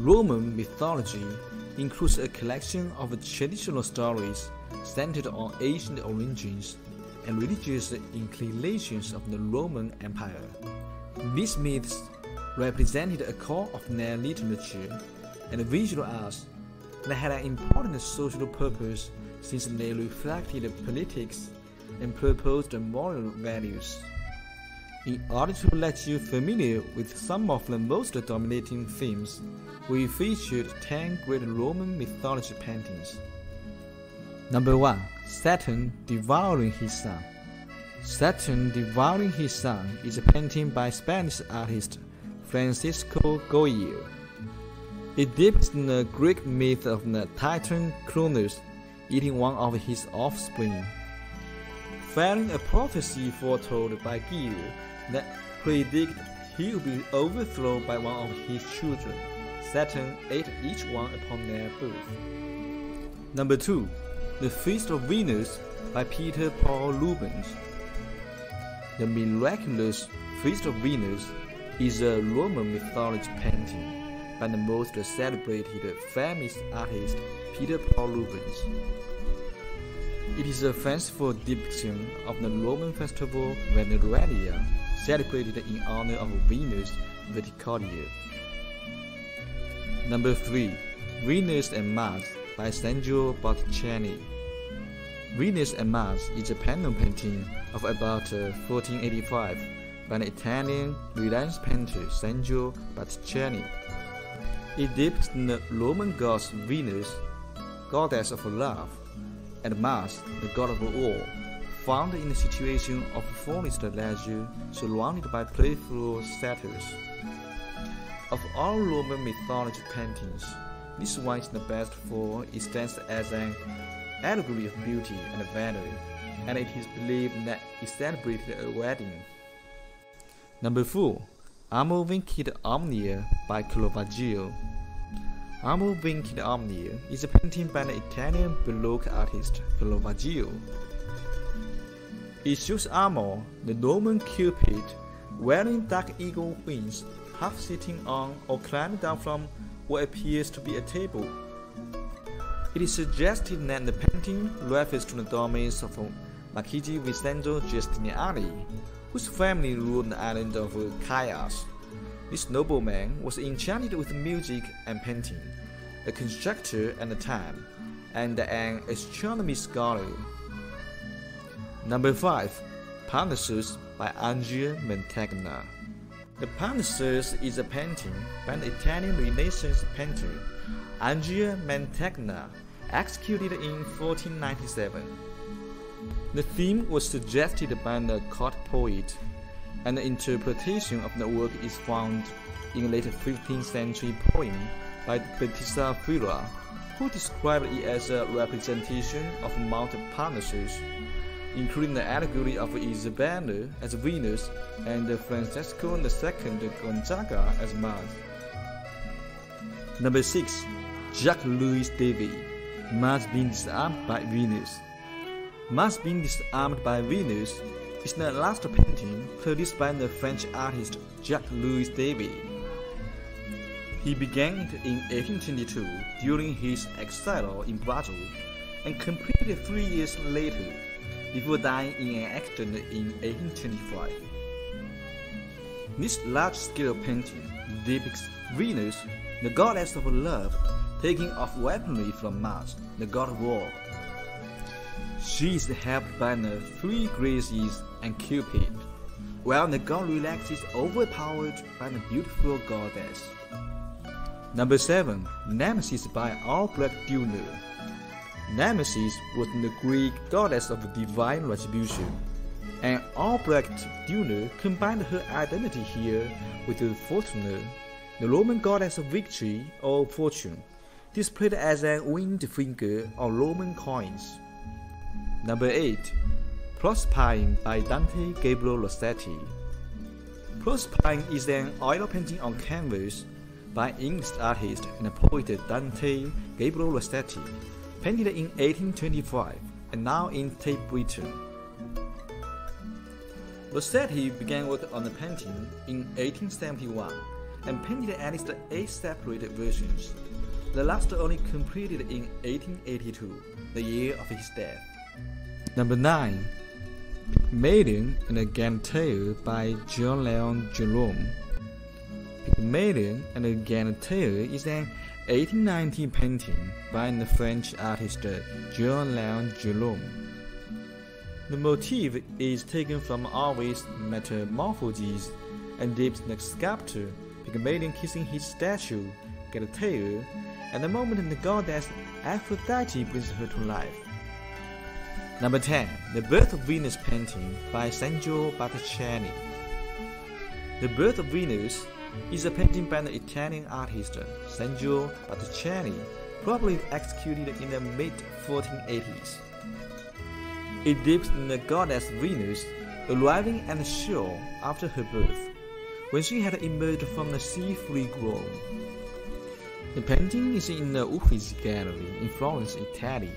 Roman mythology includes a collection of traditional stories centered on ancient origins and religious inclinations of the Roman Empire. These myths represented a core of their literature and visual arts and had an important social purpose since they reflected politics and proposed moral values. In order to let you familiar with some of the most dominating themes, we featured 10 great Roman mythology paintings. Number 1. Saturn devouring his son. Saturn devouring his son is a painting by Spanish artist Francisco Goya. It depicts the Greek myth of the Titan Cronus eating one of his offspring. Following a prophecy foretold by Gaia that predicted he would be overthrown by one of his children, Saturn ate each one upon their birth. Number 2. The Feast of Venus by Peter Paul Rubens. The miraculous Feast of Venus is a Roman mythology painting by the most celebrated famous artist Peter Paul Rubens. It is a fanciful depiction of the Roman festival Veneralia, celebrated in honor of Venus Verticordia. Number 3. Venus and Mars by Sandro Botticelli. Venus and Mars is a panel painting of about uh, 1485 by the Italian Renaissance painter Sandro Botticelli. It depicts the Roman gods Venus, goddess of love, and Mars, the god of war, found in a situation of forest leisure surrounded by playful satyrs. Of all Roman mythology paintings, this one is the best for it stands as an allegory of beauty and valor, and it is believed that it celebrated a wedding. Number 4. Amor Vincit Omnia by Caravaggio. Amor Vincit Omnia is a painting by the Italian Baroque artist Caravaggio. It shows Amor, the Roman Cupid, wearing dark eagle wings, half sitting on or climbing down from what appears to be a table. It is suggested that the painting refers to the domains of Marquis Vincenzo Giustiniani, whose family ruled the island of Chios. This nobleman was enchanted with music and painting, a constructor at the time, and an astronomy scholar. Number 5. Parnassus by Andrea Mantegna. The Parnassus is a painting by the Italian Renaissance painter Andrea Mantegna, executed in 1497. The theme was suggested by the court poet, and the interpretation of the work is found in a late 15th century poem by Battista Fiera, who described it as a representation of Mount Parnassus, including the allegory of Isabella as Venus and Francesco II Gonzaga as Mars. Number 6. Jacques Louis David Mars being disarmed by Venus. Mars being disarmed by Venus is the last painting produced by the French artist Jacques Louis David. He began it in 1822 during his exile in Brussels and completed three years later before dying in an accident in 1825. This large-scale painting depicts Venus, the goddess of love, taking off weaponry from Mars, the god of war. She is helped by the three Graces and Cupid, while the god relaxes overpowered by the beautiful goddess. Number 7. Nemesis by Albrecht Dürer. Nemesis was the Greek goddess of divine retribution, and Albrecht Dürer combined her identity here with the Fortuna, the Roman goddess of victory or fortune, displayed as an winged finger on Roman coins. Number 8. Proserpine by Dante Gabriel Rossetti. Proserpine is an oil painting on canvas by English artist and poet Dante Gabriel Rossetti, painted in 1825 and now in Tate Britain. Rossetti began work on the painting in 1871 and painted at least eight separate versions. The last only completed in 1882, the year of his death. Number 9. Pygmalion and the Galatea by Jean Leon Gérôme. Pygmalion and the Galatea is an 1819 painting by the French artist Jean Leon Gérôme. The motif is taken from Ovid's Metamorphoses and depicts the sculptor Pygmalion kissing his statue, Galatea, at the moment the goddess Aphrodite brings her to life. Number 10. The Birth of Venus painting by Sergio Botticelli. The Birth of Venus is a painting by the Italian artist Sergio Botticelli, probably executed in the mid 1480s. It depicts the goddess Venus arriving at the shore after her birth, when she had emerged from the sea fully grown. The painting is in the Uffizi Gallery in Florence, Italy,